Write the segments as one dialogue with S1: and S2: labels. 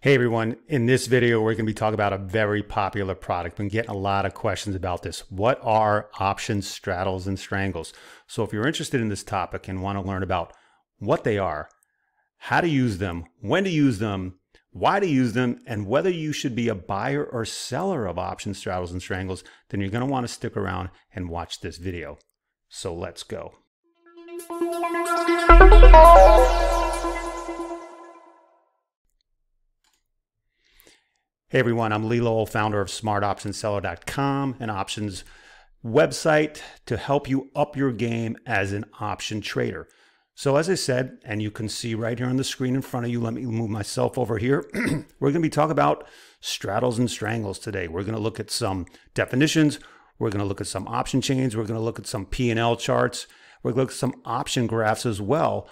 S1: Hey everyone, in this video, we're going to be talking about a very popular product. Been getting a lot of questions about this. What are options, straddles, and strangles? So if you're interested in this topic and want to learn about what they are, how to use them, when to use them, why to use them, and whether you should be a buyer or seller of options, straddles, and strangles, then you're going to want to stick around and watch this video. So let's go. Hey everyone, I'm Lee Lowell, founder of smartoptionseller.com, an options website to help you up your game as an option trader. So, as I said, and you can see right here on the screen in front of you, let me move myself over here. We're going to be talking about straddles and strangles today. We're going to look at some definitions. We're going to look at some option chains. We're going to look at some P&L charts. We're going to look at some option graphs as well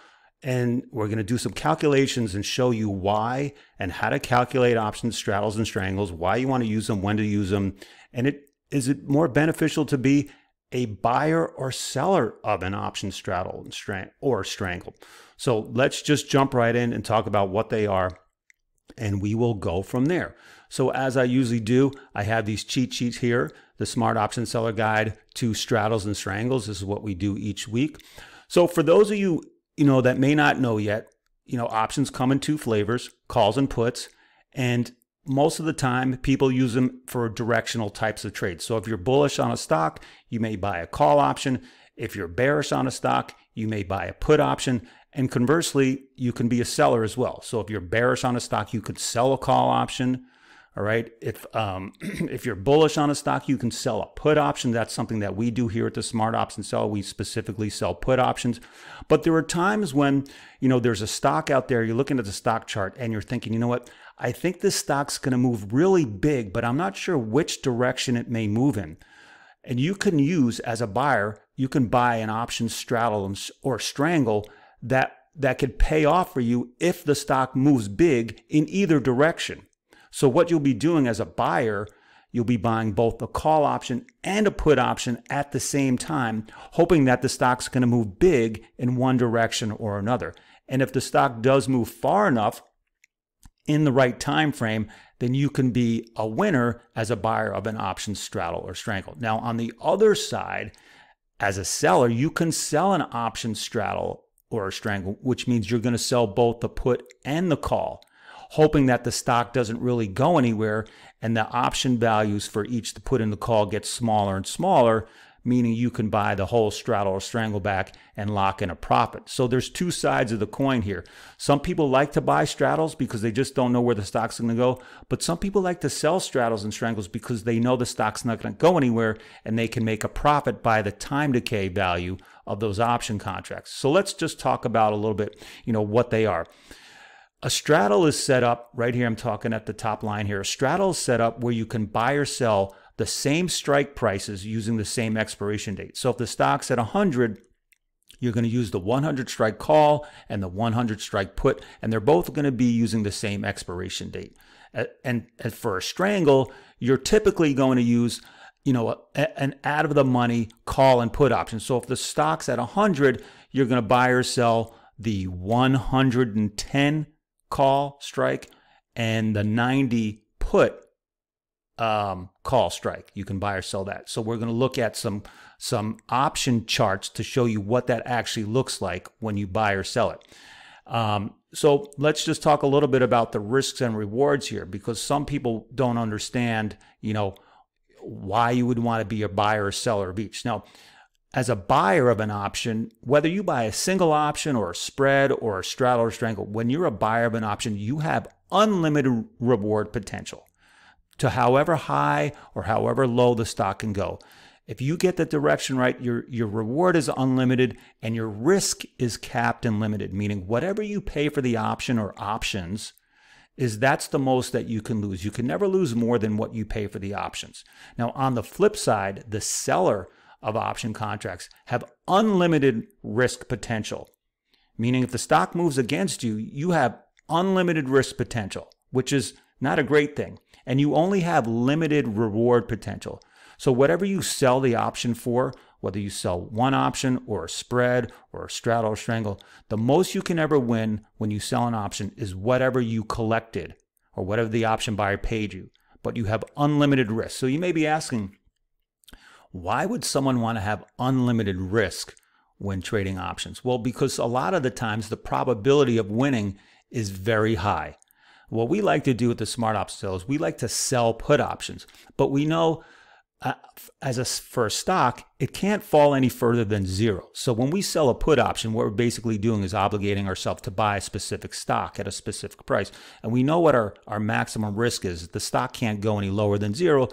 S1: and we're going to do some calculations and show you why and how to calculate options, straddles, and strangles, why you want to use them, when to use them, and it is it more beneficial to be a buyer or seller of an option straddle and strang- or strangle. So let's just jump right in and talk about what they are, and we will go from there. So as I usually do, I have these cheat sheets here, the Smart Option Seller Guide to Straddles and Strangles. This is what we do each week. So for those of you you know, that may not know yet, you know, options come in two flavors, calls and puts, and most of the time people use them for directional types of trades. So if you're bullish on a stock, you may buy a call option. If you're bearish on a stock, you may buy a put option. And conversely, you can be a seller as well. So if you're bearish on a stock, you could sell a call option. All right. If um, if you're bullish on a stock, you can sell a put option. That's something that we do here at the Smart Option Sell. We specifically sell put options. But there are times when you know there's a stock out there. You're looking at the stock chart and you're thinking, you know what? I think this stock's going to move really big, but I'm not sure which direction it may move in. And you can use as a buyer, you can buy an option straddle or strangle that that could pay off for you if the stock moves big in either direction. So what you'll be doing as a buyer, you'll be buying both a call option and a put option at the same time, hoping that the stock's going to move big in one direction or another. And if the stock does move far enough in the right time frame, then you can be a winner as a buyer of an option straddle or strangle. Now, on the other side, as a seller, you can sell an option straddle or a strangle, which means you're going to sell both the put and the call hoping that the stock doesn't really go anywhere and the option values for each to put in the call get smaller and smaller, meaning you can buy the whole straddle or strangle back and lock in a profit. So there's two sides of the coin here. Some people like to buy straddles because they just don't know where the stock's going to go, but some people like to sell straddles and strangles because they know the stock's not going to go anywhere and they can make a profit by the time decay value of those option contracts. So let's just talk about a little bit, you know, what they are. A straddle is set up right here. I'm talking at the top line here. A straddle is set up where you can buy or sell the same strike prices using the same expiration date. So if the stock's at 100, you're going to use the 100 strike call and the 100 strike put, and they're both going to be using the same expiration date. And, for a strangle, you're typically going to use you know, an out of the money call and put option. So if the stock's at 100, you're going to buy or sell the 110 call strike and the 90 put um, call strike. You can buy or sell that. So we're going to look at some some option charts to show you what that actually looks like when you buy or sell it. Um, so let's just talk a little bit about the risks and rewards here because some people don't understand, you know, why you would want to be a buyer or seller of each. Now, as a buyer of an option, whether you buy a single option or a spread or a straddle or strangle, when you're a buyer of an option, you have unlimited reward potential to however high or however low the stock can go. If you get the direction right, your, your reward is unlimited and your risk is capped and limited, meaning whatever you pay for the option or options is that's the most that you can lose. You can never lose more than what you pay for the options. Now, on the flip side, the seller of option contracts have unlimited risk potential, meaning if the stock moves against you, you have unlimited risk potential, which is not a great thing. And you only have limited reward potential. So, whatever you sell the option for, whether you sell one option or a spread or a straddle or strangle, the most you can ever win when you sell an option is whatever you collected or whatever the option buyer paid you, but you have unlimited risk. So you may be asking, why would someone want to have unlimited risk when trading options? Well, because a lot of the times the probability of winning is very high. What we like to do with the smart option is we like to sell put options, but we know uh, as a a stock, it can't fall any further than zero. So when we sell a put option, what we're basically doing is obligating ourselves to buy a specific stock at a specific price, and we know what our our maximum risk is. The stock can't go any lower than zero,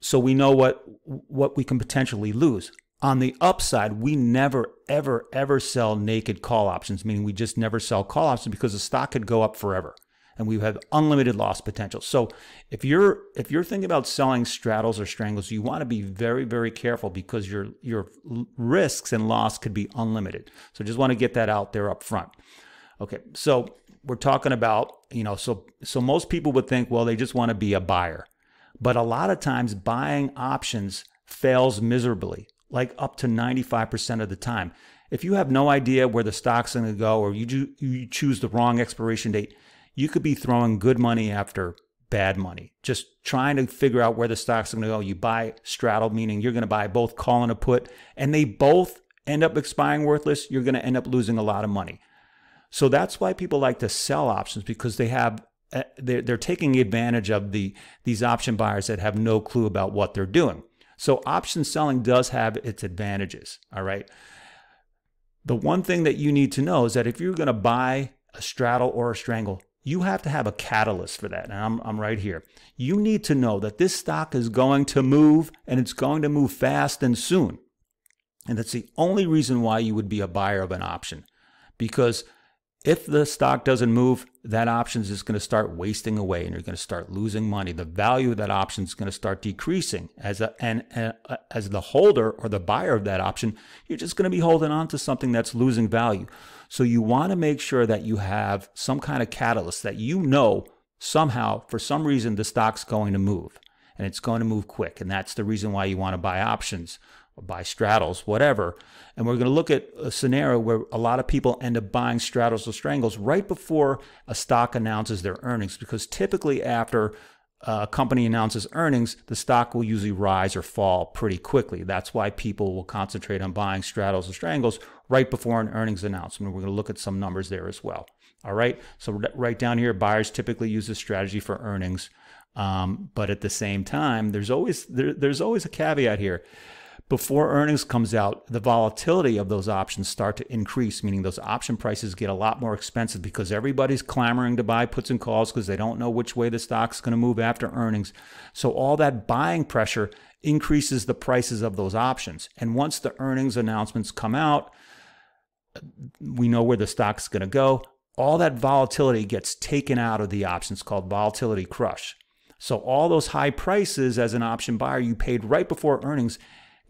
S1: so we know what what we can potentially lose. On the upside, we never, ever, ever sell naked call options, meaning we just never sell call options because the stock could go up forever and we have unlimited loss potential. So if you're if you're thinking about selling straddles or strangles, you want to be very very careful because your your risks and loss could be unlimited. So just want to get that out there up front. Okay, so we're talking about you know so so most people would think well they just want to be a buyer, but a lot of times buying options fails miserably, like up to 95% of the time. If you have no idea where the stock's going to go or you, do, you choose the wrong expiration date, you could be throwing good money after bad money, just trying to figure out where the stock's going to go. You buy straddle, meaning you're going to buy both call and a put, and they both end up expiring worthless. You're going to end up losing a lot of money. So that's why people like to sell options because they have eh, they're, they're taking advantage of the these option buyers that have no clue about what they're doing. So option selling does have its advantages. All right. The one thing that you need to know is that if you're going to buy a straddle or a strangle, you have to have a catalyst for that. And I'm, I'm right here. You need to know that this stock is going to move and it's going to move fast and soon. And that's the only reason why you would be a buyer of an option. Because if the stock doesn't move, that option is just going to start wasting away and you're going to start losing money. The value of that option is going to start decreasing as a, and, uh, as the holder or the buyer of that option, you're just going to be holding on to something that's losing value. So you want to make sure that you have some kind of catalyst that you know somehow for some reason the stock's going to move and it's going to move quick and that's the reason why you want to buy options buy straddles, whatever. And we're going to look at a scenario where a lot of people end up buying straddles or strangles right before a stock announces their earnings, because typically after a company announces earnings, the stock will usually rise or fall pretty quickly. That's why people will concentrate on buying straddles or strangles right before an earnings announcement. We're going to look at some numbers there as well. All right. So right down here, buyers typically use this strategy for earnings. Um, but at the same time, there's always there, there's always a caveat here before earnings comes out, the volatility of those options start to increase, meaning those option prices get a lot more expensive because everybody's clamoring to buy puts and calls because they don't know which way the stock's going to move after earnings. So all that buying pressure increases the prices of those options. And once the earnings announcements come out, we know where the stock's going to go. All that volatility gets taken out of the options called volatility crush. So all those high prices as an option buyer you paid right before earnings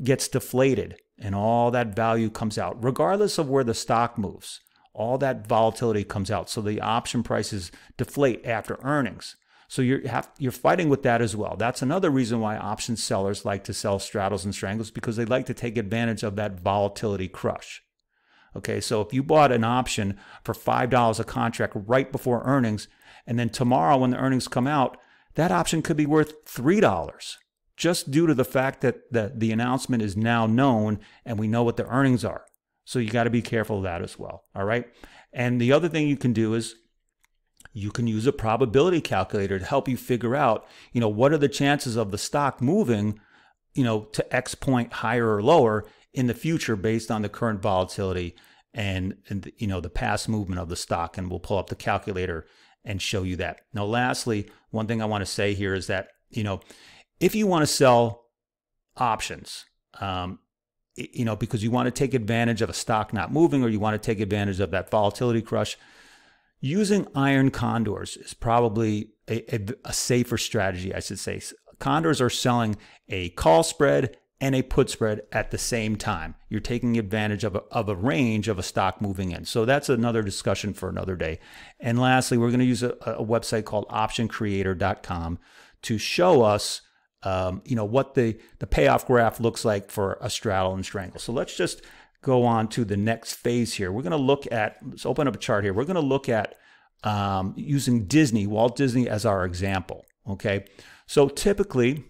S1: gets deflated and all that value comes out, regardless of where the stock moves. All that volatility comes out. So the option prices deflate after earnings. So you're you're fighting with that as well. That's another reason why option sellers like to sell straddles and strangles because they like to take advantage of that volatility crush. Okay, so if you bought an option for $5 a contract right before earnings, and then tomorrow when the earnings come out, that option could be worth $3 just due to the fact that the, the announcement is now known and we know what the earnings are. So you got to be careful of that as well. All right. And the other thing you can do is you can use a probability calculator to help you figure out, you know, what are the chances of the stock moving, you know, to X point higher or lower in the future based on the current volatility and, and you know, the past movement of the stock. And we'll pull up the calculator and show you that. Now, lastly, one thing I want to say here is that, you know, if you want to sell options, um, you know, because you want to take advantage of a stock not moving or you want to take advantage of that volatility crush, using iron condors is probably a, a, a safer strategy, I should say. Condors are selling a call spread and a put spread at the same time. You're taking advantage of a, of a range of a stock moving in. So that's another discussion for another day. And lastly, we're going to use a, a website called optioncreator.com to show us um, you know, what the, the payoff graph looks like for a straddle and strangle. So let's just go on to the next phase here. We're going to look at, let's open up a chart here. We're going to look at um, using Disney, Walt Disney as our example. Okay. So typically,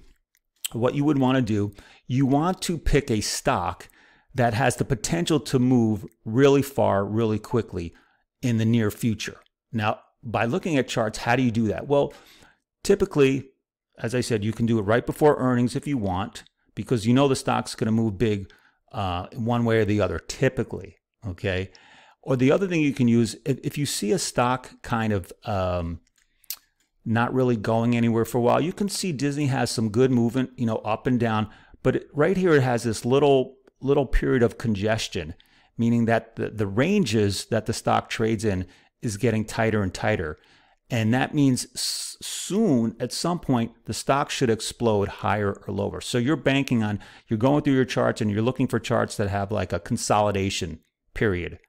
S1: what you would want to do, you want to pick a stock that has the potential to move really far, really quickly in the near future. Now, by looking at charts, how do you do that? Well, typically, as I said, you can do it right before earnings if you want, because you know the stock's going to move big uh, one way or the other, typically. Okay. Or the other thing you can use, if, you see a stock kind of um, not really going anywhere for a while, you can see Disney has some good movement, you know, up and down. But it, right here, it has this little little period of congestion, meaning that the, the ranges that the stock trades in is getting tighter and tighter. And that means soon, at some point, the stock should explode higher or lower. So you're banking on, you're going through your charts and you're looking for charts that have like a consolidation period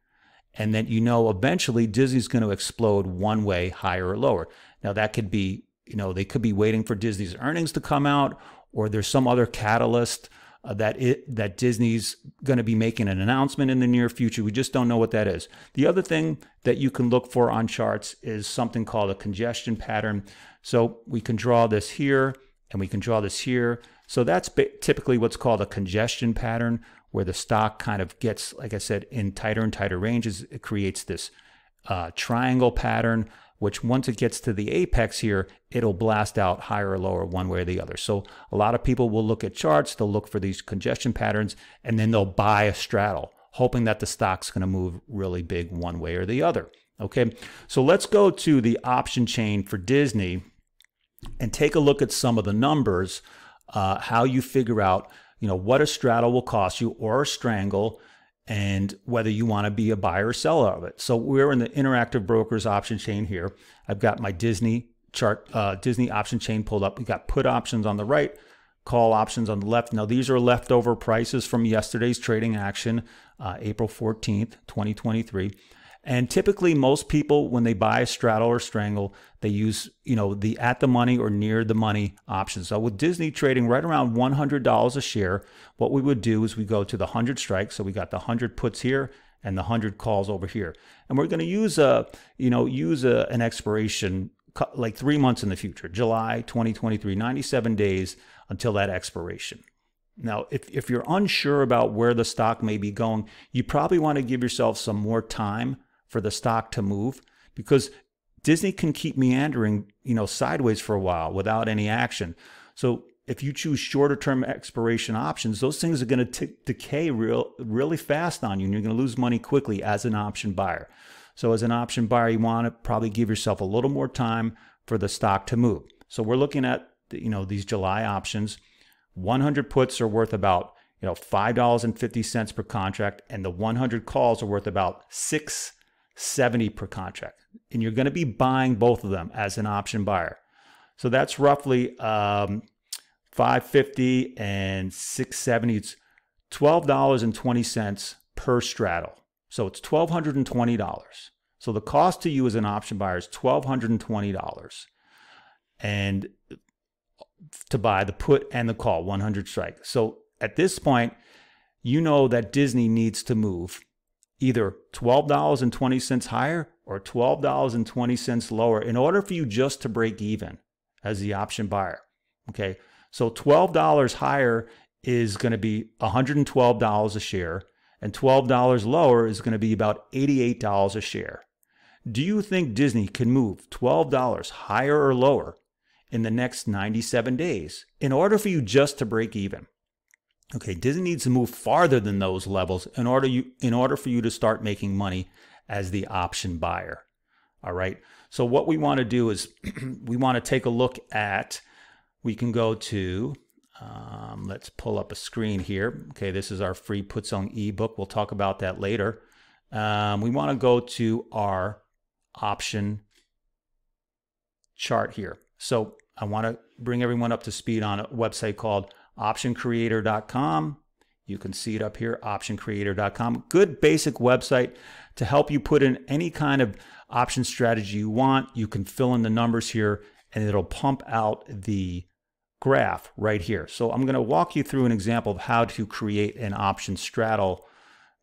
S1: and that you know eventually Disney's going to explode one way, higher or lower. Now that could be, you know, they could be waiting for Disney's earnings to come out, or there's some other catalyst uh, that it that Disney's going to be making an announcement in the near future. We just don't know what that is. The other thing that you can look for on charts is something called a congestion pattern. So we can draw this here and we can draw this here. So that's typically what's called a congestion pattern, where the stock kind of gets, like I said, in tighter and tighter ranges. It creates this uh, triangle pattern, which once it gets to the apex here, it'll blast out higher or lower one way or the other. So a lot of people will look at charts, they'll look for these congestion patterns, and then they'll buy a straddle, hoping that the stock's going to move really big one way or the other. Okay, so let's go to the option chain for Disney and take a look at some of the numbers, uh, how you figure out you know, what a straddle will cost you or a strangle and whether you want to be a buyer or seller of it. So we're in the interactive brokers option chain here. I've got my Disney chart, uh, Disney option chain pulled up. We've got put options on the right, call options on the left. Now these are leftover prices from yesterday's trading action, uh, April 14th, 2023. And typically, most people, when they buy a straddle or strangle, they use, you know, the at the money or near the money option. So with Disney trading right around $100 a share, what we would do is we go to the 100 strike. So we got the 100 puts here and the 100 calls over here. And we're going to use a, you know, use a, an expiration like three months in the future, July 2023, 97 days until that expiration. Now, if, if you're unsure about where the stock may be going, you probably want to give yourself some more time for the stock to move because Disney can keep meandering, you know, sideways for a while without any action. So if you choose shorter term expiration options, those things are going to decay real really fast on you and you're going to lose money quickly as an option buyer. So as an option buyer, you want to probably give yourself a little more time for the stock to move. So we're looking at you know these July options. 100 puts are worth about you know $5.50 per contract and the 100 calls are worth about 6 70 per contract. And you're going to be buying both of them as an option buyer. So that's roughly um, 550 and 670. It's $12.20 per straddle. So it's $1,220. So the cost to you as an option buyer is $1,220. And to buy the put and the call, 100 strike. So at this point, you know that Disney needs to move either $12.20 higher or $12.20 lower in order for you just to break even as the option buyer. Okay. So $12 higher is going to be $112 a share, and $12 lower is going to be about $88 a share. Do you think Disney can move $12 higher or lower in the next 97 days in order for you just to break even? Okay, Disney needs to move farther than those levels in order you in order for you to start making money as the option buyer. All right. So what we want to do is we want to take a look at. We can go to. Um, let's pull up a screen here. Okay, this is our free put on ebook. We'll talk about that later. Um, we want to go to our option chart here. So I want to bring everyone up to speed on a website called optioncreator.com. You can see it up here, optioncreator.com. Good basic website to help you put in any kind of option strategy you want. You can fill in the numbers here and it'll pump out the graph right here. So I'm going to walk you through an example of how to create an option straddle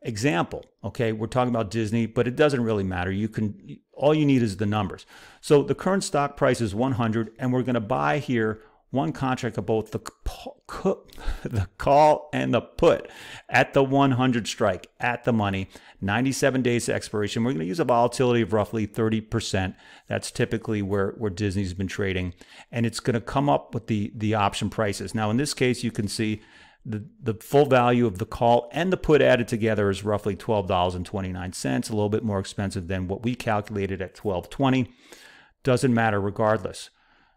S1: example, okay, we're talking about Disney, but it doesn't really matter. You can all you need is the numbers. So the current stock price is 100 and we're going to buy here one contract of both the the call and the put at the 100 strike at the money. 97 days to expiration. We're going to use a volatility of roughly 30% that's typically where where disney's been trading. And it's going to come up with the the option prices. Now in this case you can see the, the full value of the call and the put added together is roughly $12.29 a little bit more expensive than what we calculated at 12.20 doesn't matter regardless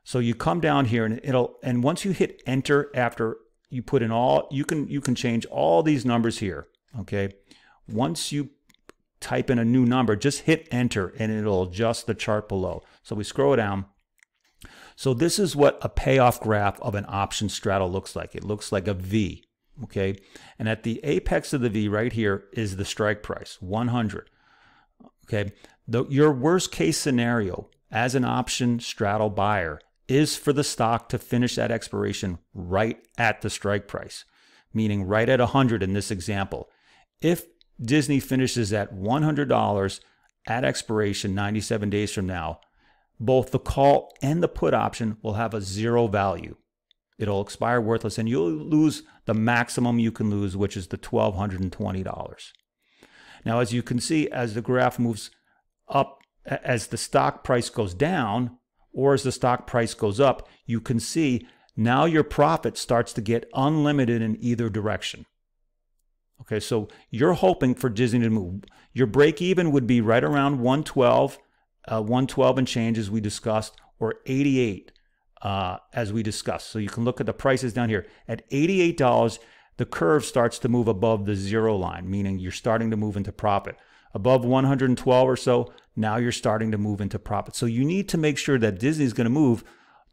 S1: so you come down here and it'll and once you hit enter after you put in all you can you can change all these numbers here, okay? Once you type in a new number, just hit enter and it'll adjust the chart below. So we scroll down. So this is what a payoff graph of an option straddle looks like. It looks like a V, okay? And at the apex of the V right here is the strike price, 100. Okay, the, your worst case scenario as an option straddle buyer is for the stock to finish that expiration right at the strike price, meaning right at 100 in this example. If Disney finishes at $100 at expiration 97 days from now, both the call and the put option will have a zero value. It'll expire worthless and you'll lose the maximum you can lose, which is the $1,220. Now, as you can see, as the graph moves up, as the stock price goes down, or as the stock price goes up, you can see now your profit starts to get unlimited in either direction. Okay, so you're hoping for Disney to move. Your break even would be right around 112, uh, 112 and change as we discussed, or 88 uh, as we discussed. So you can look at the prices down here. At $88, the curve starts to move above the zero line, meaning you're starting to move into profit above 112 or so, now you're starting to move into profit. So you need to make sure that Disney is going to move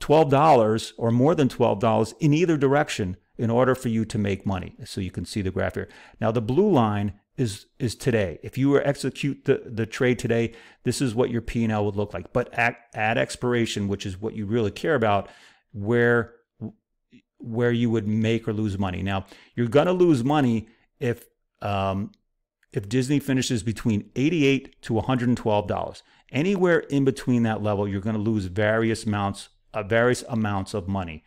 S1: $12 or more than $12 in either direction in order for you to make money. So you can see the graph here. Now the blue line is is today. If you were execute the, the trade today, this is what your P&L would look like. But at, at expiration, which is what you really care about, where where you would make or lose money. Now, you're going to lose money if um, if Disney finishes between 88 to $112. Anywhere in between that level, you're going to lose various amounts, uh, various amounts of money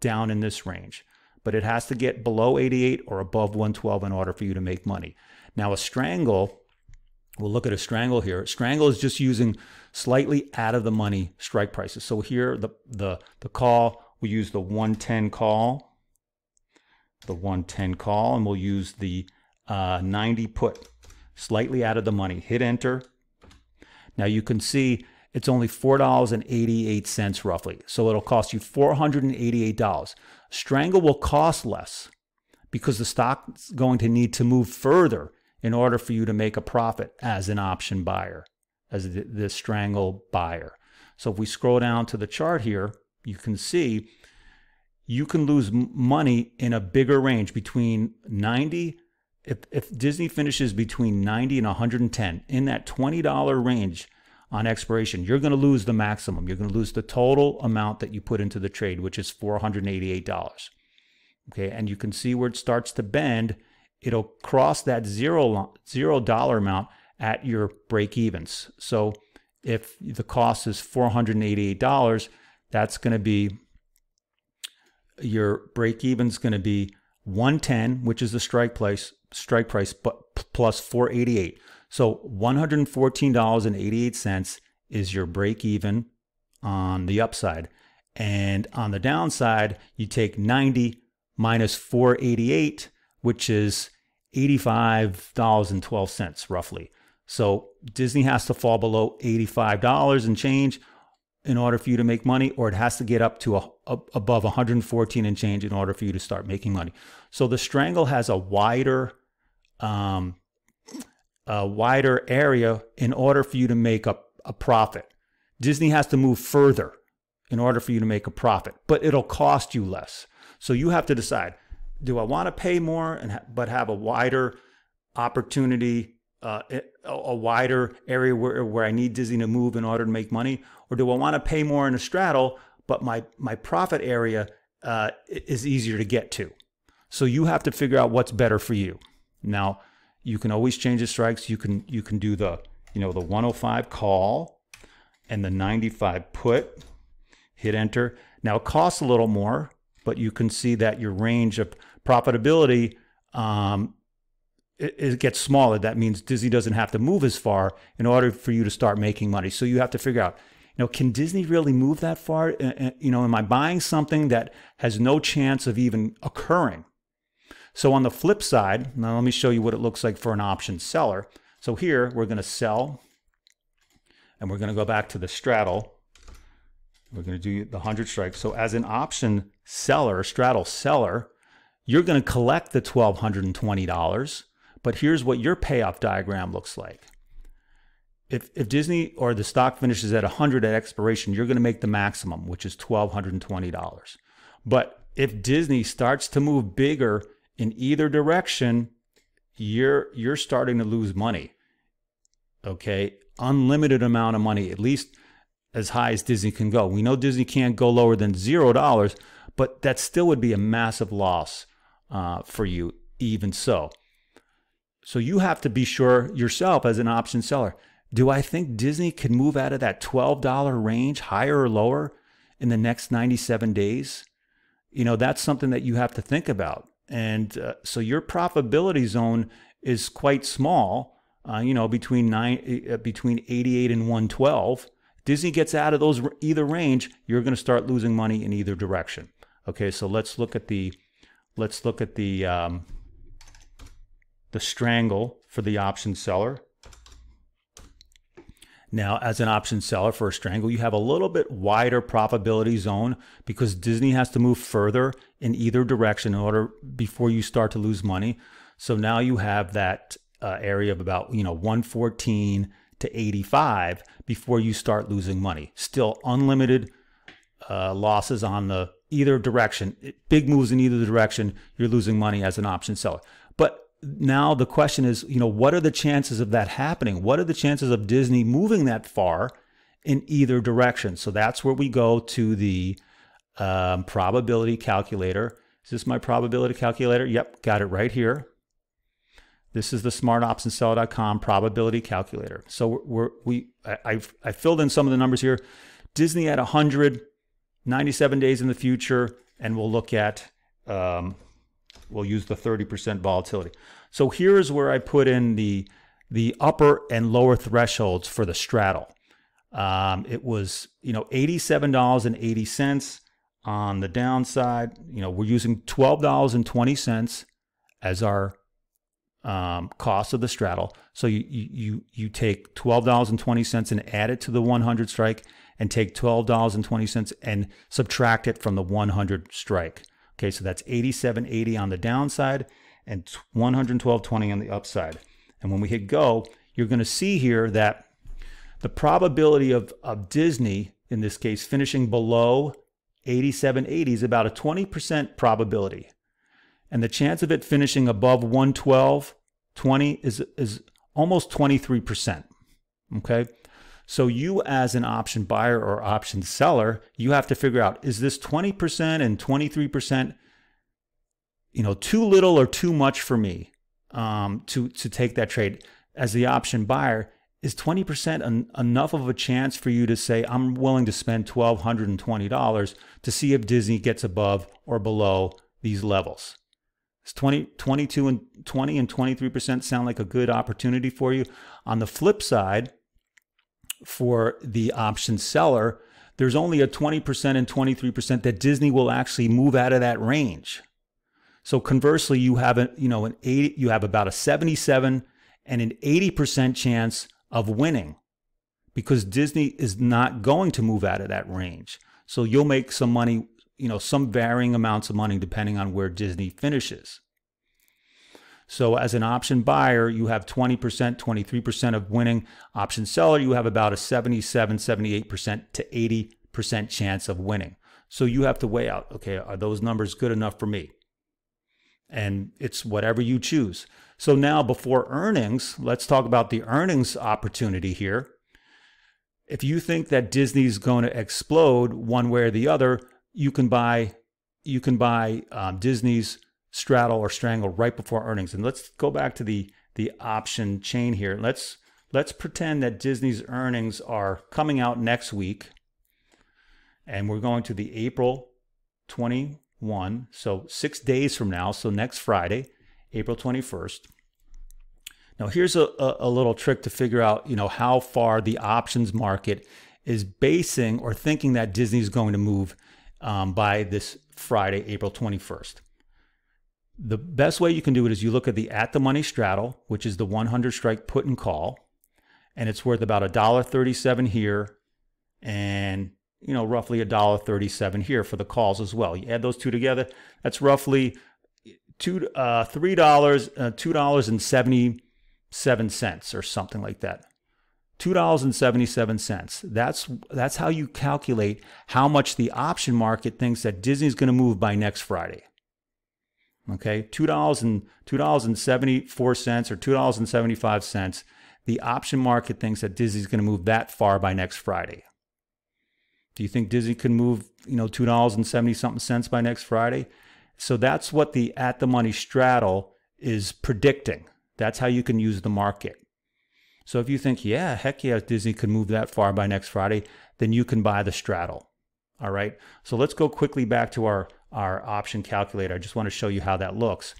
S1: down in this range. But it has to get below 88 or above 112 in order for you to make money. Now, a strangle, we'll look at a strangle here. Strangle is just using slightly out of the money strike prices. So here, the, the, the call, we use the 110 call, the 110 call, and we'll use the uh, 90 put, slightly out of the money. Hit enter. Now you can see it's only $4.88 roughly. So it'll cost you $488. Strangle will cost less because the stock's going to need to move further in order for you to make a profit as an option buyer, as the, the strangle buyer. So if we scroll down to the chart here, you can see you can lose money in a bigger range between 90 if, if Disney finishes between 90 and 110 in that $20 range on expiration, you're going to lose the maximum. You're going to lose the total amount that you put into the trade, which is $488. Okay, and you can see where it starts to bend. It'll cross that zero zero dollar amount at your break evens. So if the cost is $488, that's going to be your break even is going to be 110, which is the strike price, strike price, but plus 488. So $114.88 is your break even on the upside. And on the downside, you take 90 minus 488, which is $85.12 roughly. So Disney has to fall below $85 and change in order for you to make money, or it has to get up to a, a, above 114 and change in order for you to start making money. So the strangle has a wider, um, a wider area in order for you to make a, a profit. Disney has to move further in order for you to make a profit, but it'll cost you less. So you have to decide: Do I want to pay more and ha- but have a wider opportunity uh, a wider area where, where I need Disney to move in order to make money? Or do I want to pay more in a straddle, but my, my profit area uh, is easier to get to? So you have to figure out what's better for you. Now, You can always change the strikes. You can you can do the you know the 105 call and the 95 put. Hit enter. Now it costs a little more, but you can see that your range of profitability um, it, gets smaller. That means Disney doesn't have to move as far in order for you to start making money. So you have to figure out, you know, can Disney really move that far? Uh, you know, am I buying something that has no chance of even occurring? So on the flip side, now let me show you what it looks like for an option seller. So here we're going to sell and we're going to go back to the straddle. We're going to do the 100 strikes. So as an option seller, straddle seller, you're going to collect the $1,220. But here's what your payoff diagram looks like. If, if Disney or the stock finishes at 100 at expiration, you're going to make the maximum, which is $1,220. But if Disney starts to move bigger in either direction, you're you're starting to lose money. Okay, unlimited amount of money, at least as high as Disney can go. We know Disney can't go lower than zero dollars, but that still would be a massive loss uh, for you, even so. So you have to be sure yourself as an option seller. Do I think Disney can move out of that $12 range, higher or lower, in the next 97 days? You know, that's something that you have to think about. And uh, so your profitability zone is quite small, uh, you know, between nine, uh, between 88 and 112. Disney gets out of those either range, you're going to start losing money in either direction. Okay, so let's look at the, let's look at the, um, the strangle for the option seller. Now, as an option seller for a strangle, you have a little bit wider probability zone because Disney has to move further in either direction in order before you start to lose money. So now you have that uh, area of about you know 114 to 85 before you start losing money. Still unlimited uh, losses on the either direction. Big moves in either direction, you're losing money as an option seller. Now the question is, you know, what are the chances of that happening? What are the chances of Disney moving that far in either direction? So that's where we go to the um, probability calculator. Is this my probability calculator? Yep, got it right here. This is the smartoptionseller.com probability calculator. So we're, we I, I've, I filled in some of the numbers here. Disney at 100, 97 days in the future, and we'll look at um, we'll use the 30% volatility. So here's where I put in the, the upper and lower thresholds for the straddle. Um, it was, you know, $87.80 on the downside. You know, we're using $12.20 as our um, cost of the straddle. So you, you, you take $12.20 and add it to the 100 strike and take $12.20 and subtract it from the 100 strike. Okay, so that's 87.80 on the downside and 112.20 on the upside. And when we hit go, you're going to see here that the probability of, of Disney, in this case, finishing below 87.80 is about a 20% probability. And the chance of it finishing above 112.20 is, is almost 23%. Okay. So you as an option buyer or option seller, you have to figure out is this 20% and 23% you know too little or too much for me um, to to take that trade as the option buyer is 20% en- enough of a chance for you to say I'm willing to spend $1220 to see if Disney gets above or below these levels. It's 20 22 and 20 and 23% sound like a good opportunity for you. On the flip side, for the option seller, there's only a 20% and 23% that Disney will actually move out of that range. So conversely, you have a, you know, an 80, you have about a 77 and an 80% chance of winning because Disney is not going to move out of that range. So you'll make some money, you know, some varying amounts of money depending on where Disney finishes. So as an option buyer, you have 20%, 23% of winning. Option seller, you have about a 77, 78% to 80% chance of winning. So you have to weigh out, okay, are those numbers good enough for me? And it's whatever you choose. So now before earnings, let's talk about the earnings opportunity here. If you think that Disney's going to explode one way or the other, you can buy you can buy um, Disney's straddle or strangle right before earnings. And let's go back to the the option chain here. Let's let's pretend that Disney's earnings are coming out next week and we're going to the April 21, so 6 days from now, so next Friday, April 21st. Now here's a, a, a little trick to figure out, you know, how far the options market is basing or thinking that Disney's going to move um, by this Friday, April 21st. The best way you can do it is you look at the at the money straddle, which is the 100 strike put and call, and it's worth about $1.37 here and you know roughly $1.37 here for the calls as well. You add those two together, that's roughly two uh, three dollars uh, two dollars and seventy seven cents or something like that. Two dollars and seventy seven cents. That's that's how you calculate how much the option market thinks that Disney's going to move by next Friday. Okay, two dollars and two dollars and seventy four cents or two dollars and seventy five cents. The option market thinks that Disney's going to move that far by next Friday. Do you think Disney can move, you know, two dollars and seventy something cents by next Friday? So that's what the at the money straddle is predicting. That's how you can use the market. So if you think, yeah, heck yeah, Disney could move that far by next Friday, then you can buy the straddle. All right. So let's go quickly back to our our option calculator. I just want to show you how that looks.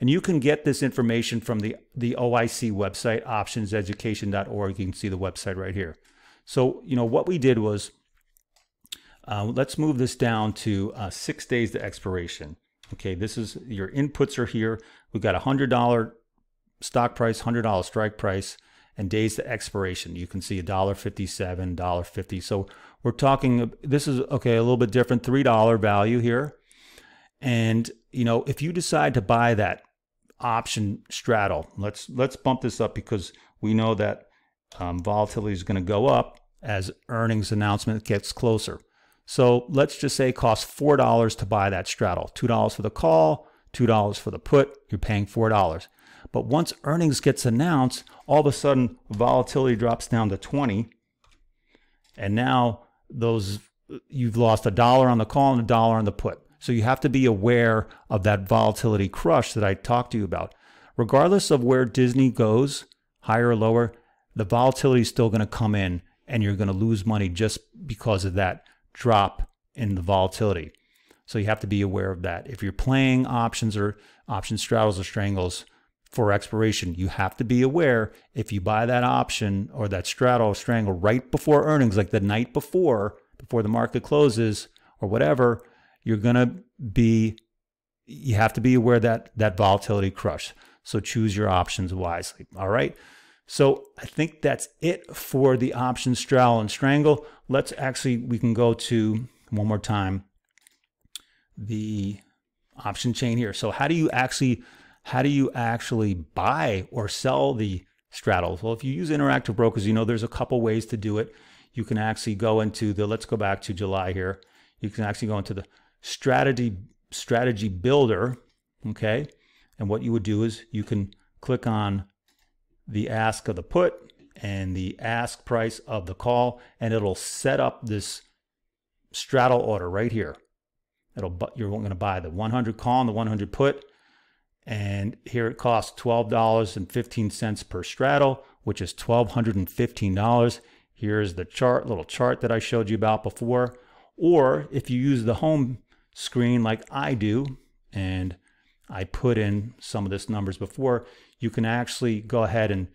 S1: And you can get this information from the, the OIC website, optionseducation.org. You can see the website right here. So, you know, what we did was, uh, let's move this down to uh, six days to expiration. Okay, this is your inputs are here. We've got a $100 stock price, $100 strike price, and days to expiration. You can see $1.57, $1.50. So we're talking, this is, okay, a little bit different, $3 value here. And you know, if you decide to buy that option straddle, let's let's bump this up because we know that um, volatility is going to go up as earnings announcement gets closer. So let's just say it costs four dollars to buy that straddle, two dollars for the call, two dollars for the put. You're paying four dollars. But once earnings gets announced, all of a sudden volatility drops down to 20. And now those you've lost a dollar on the call and a dollar on the put. So you have to be aware of that volatility crush that I talked to you about. Regardless of where Disney goes, higher or lower, the volatility is still going to come in and you're going to lose money just because of that drop in the volatility. So you have to be aware of that. If you're playing options or option straddles or strangles for expiration, you have to be aware if you buy that option or that straddle or strangle right before earnings, like the night before, before the market closes or whatever, you're going to be you have to be aware that that volatility crush. So choose your options wisely. All right. So I think that's it for the options straddle and strangle. Let's actually we can go to one more time the option chain here. So how do you actually how do you actually buy or sell the straddles? Well, if you use interactive brokers, you know there's a couple ways to do it. You can actually go into the let's go back to July here. You can actually go into the strategy strategy builder, okay? And what you would do is you can click on the ask of the put and the ask price of the call, and it'll set up this straddle order right here. It'll but you're going to buy the 100 call and the 100 put, and here it costs $12.15 per straddle, which is $1,215. Here's the chart, little chart that I showed you about before. Or if you use the home screen like I do, and I put in some of this numbers before, you can actually go ahead and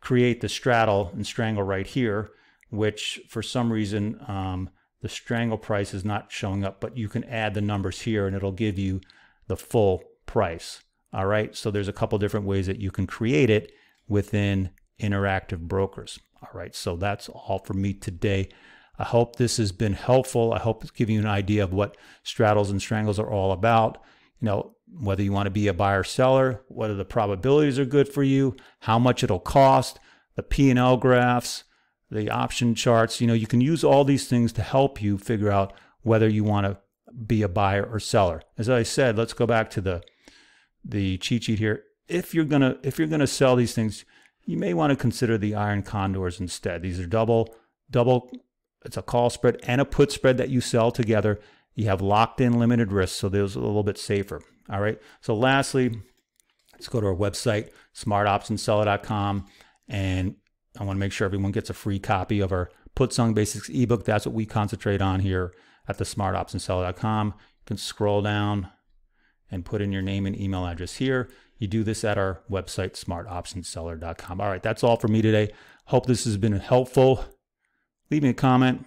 S1: create the straddle and strangle right here, which for some reason um, the strangle price is not showing up, but you can add the numbers here and it'll give you the full price. All right, so there's a couple different ways that you can create it within interactive brokers. All right, so that's all for me today. I hope this has been helpful. I hope it's giving you an idea of what straddles and strangles are all about. You know, whether you want to be a buyer or seller, whether the probabilities are good for you, how much it'll cost, the P&L graphs, the option charts. You know, you can use all these things to help you figure out whether you want to be a buyer or seller. As I said, let's go back to the the cheat sheet here. If you're gonna if you're gonna sell these things, you may want to consider the iron condors instead. These are double double it's a call spread and a put spread that you sell together. You have locked in limited risk, so those are a little bit safer. All right. So lastly, Let's go to our website, smartoptionseller.com, and I want to make sure everyone gets a free copy of our Put Selling Basics ebook. That's what we concentrate on here at the smartoptionseller.com. You can scroll down and put in your name and email address here. You do this at our website, smartoptionseller.com. All right, that's all for me today. Hope this has been helpful. Leave me a comment,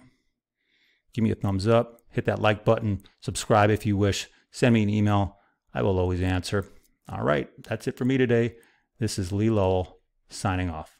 S1: give me a thumbs up, hit that like button, subscribe if you wish, send me an email. I will always answer. All right, that's it for me today. This is Lee Lowell signing off.